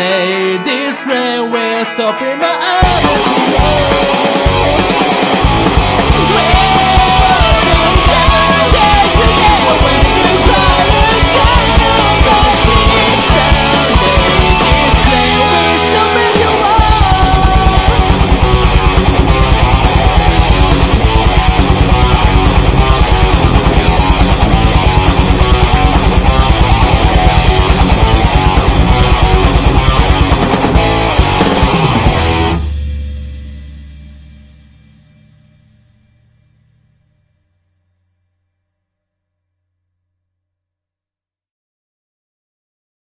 day This rain will stop in my eyes.